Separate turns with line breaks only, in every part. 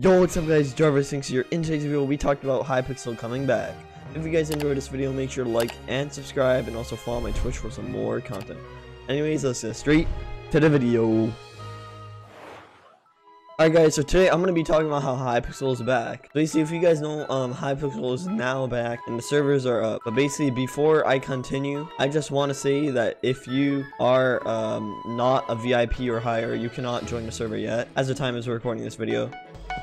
Yo, what's up guys, Jarvis Tings here. In today's video, we talked about Hypixel coming back. If you guys enjoyed this video, make sure to like and subscribe, and also follow my Twitch for some more content. Anyways, let's get straight to the video. Alright guys, so today I'm going to be talking about how Hypixel is back. Basically, if you guys know, um, Hypixel is now back and the servers are up. But basically, before I continue, I just want to say that if you are um, not a VIP or higher, you cannot join the server yet, as the time is recording this video.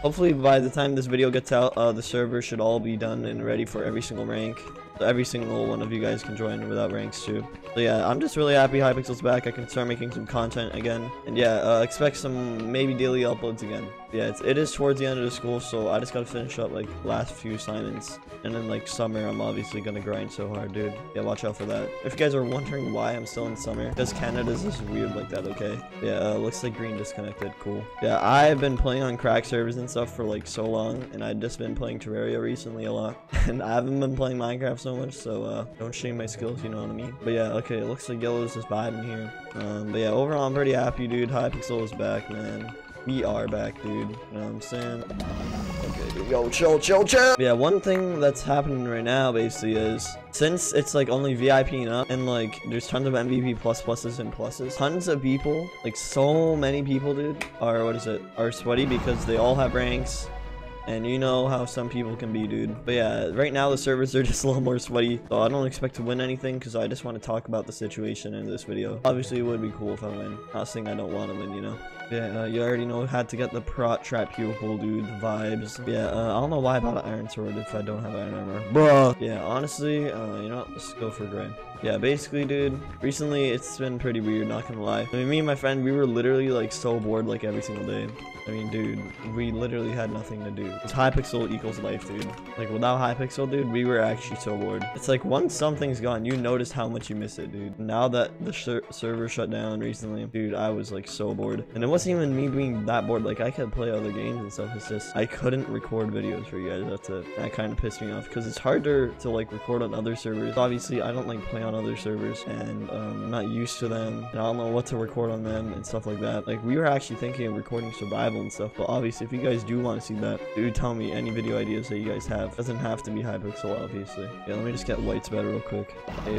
Hopefully by the time this video gets out, uh, the server should all be done and ready for every single rank. So every single one of you guys can join without ranks too. So yeah, I'm just really happy Hypixel's back. I can start making some content again. And yeah, uh, expect some maybe daily uploads again. Yeah, it's, it is towards the end of the school, so I just gotta finish up like last few assignments. And then like summer, I'm obviously gonna grind so hard, dude. Yeah, watch out for that. If you guys are wondering why I'm still in summer, because Canada's just weird like that, okay? Yeah, uh, looks like green disconnected. Cool. Yeah, I've been playing on crack servers and stuff for like so long, and I've just been playing Terraria recently a lot. and I haven't been playing Minecraft so much, so uh, don't shame my skills, you know what I mean? But yeah, okay, it looks like yellow is just vibing here. Um, but yeah, overall, I'm pretty happy, dude. Hypixel is back, man. We are back, dude. You know what I'm saying? Okay, dude. Yo, chill, chill, chill. Yeah, one thing that's happening right now, basically, is since it's like only VIP and up, and like there's tons of MVP plus pluses and pluses, tons of people, like so many people, dude, are what is it? Are sweaty because they all have ranks. And you know how some people can be, dude. But yeah, right now the servers are just a little more sweaty. So I don't expect to win anything because I just want to talk about the situation in this video. Obviously, it would be cool if I win. Not saying I don't want to win, you know. Yeah, uh, you already know had to get the prot trap pupil, dude. The vibes. Yeah, uh, I don't know why I bought an iron sword if I don't have iron armor. Bruh. Yeah, honestly, uh, you know, let's go for gray. Yeah, basically, dude, recently it's been pretty weird, not gonna lie. I mean, me and my friend, we were literally like so bored like every single day. I mean, dude, we literally had nothing to do. It's Hypixel equals life, dude. Like, without Hypixel, dude, we were actually so bored. It's like, once something's gone, you notice how much you miss it, dude. Now that the ser server shut down recently, dude, I was, like, so bored. And it wasn't even me being that bored. Like, I could play other games and stuff. It's just, I couldn't record videos for you guys. That's it. That kind of pissed me off. Because it's harder to, like, record on other servers. Obviously, I don't, like, play on other servers. And, um, I'm not used to them. And I don't know what to record on them and stuff like that. Like, we were actually thinking of recording survival and stuff, but obviously if you guys do want to see that, do tell me any video ideas that you guys have. Doesn't have to be Hypixel, obviously. Yeah, let me just get White's bed real quick.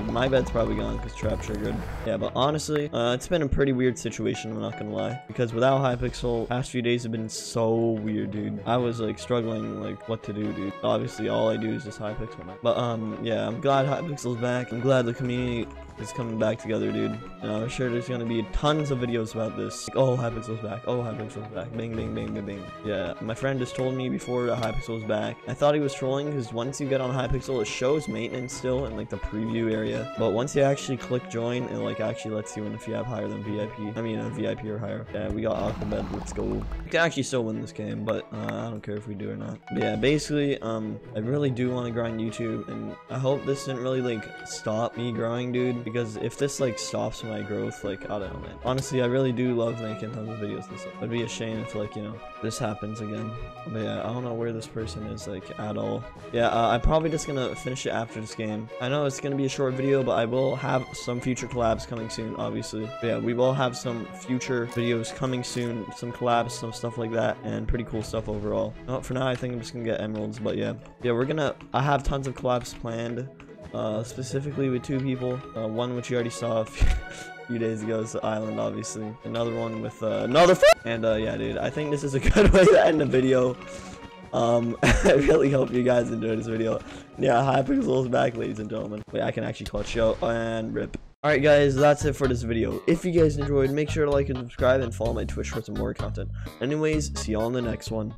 My bed's probably gone because trap triggered. Yeah, but honestly, uh, it's been a pretty weird situation, I'm not gonna lie. Because without Hypixel, past few days have been so weird, dude. I was like struggling like what to do, dude. Obviously, all I do is just Hypixel. But um, yeah, I'm glad Hypixel's back. I'm glad the community is coming back together, dude. I'm sure there's gonna be tons of videos about this. Like, oh, Hypixel's back. Oh, Hypixel's back. Bing, bing, bing, bing, bing. Yeah, my friend just told me before that Hypixel's back. I thought he was trolling because once you get on Hypixel, it shows maintenance still in like the preview area. But once you actually click join, it like actually lets you in if you have higher than VIP. I mean, a VIP or higher. Yeah, we got Aquabed. Let's go. We can actually still win this game, but uh, I don't care if we do or not. But yeah, basically, um, I really do want to grind YouTube, and I hope this didn't really like stop me growing, dude because if this like stops my growth like i don't know man. Honestly i really do love making tons of videos and stuff. It'd be a shame if like you know this happens again. But yeah i don't know where this person is like at all. Yeah uh, i'm probably just gonna finish it after this game. I know it's gonna be a short video but i will have some future collabs coming soon obviously. But yeah we will have some future videos coming soon some collabs some stuff like that and pretty cool stuff overall. Oh, for now i think i'm just gonna get emeralds but yeah. Yeah we're gonna i have tons of collabs planned uh, specifically with two people. Uh, one which you already saw a few, days ago is the island, obviously. Another one with uh, another And uh, yeah, dude, I think this is a good way to end the video. Um, I really hope you guys enjoyed this video. Yeah, Hypixel is back, ladies and gentlemen. Wait, I can actually clutch show and rip. Alright guys, that's it for this video. If you guys enjoyed, make sure to like and subscribe and follow my Twitch for some more content. Anyways, see y'all in the next one.